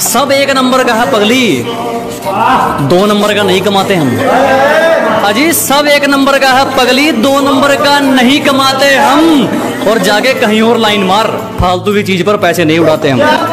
सब एक नंबर का है पगली। दो नंबर का नहीं कमाते हम। अजी, सब एक नंबर का है पगली, दो नंबर का नहीं कमाते हम। और जाके कहीं और लाइन मार, फालतू की चीज़ पर पैसे नहीं उड़ाते हम।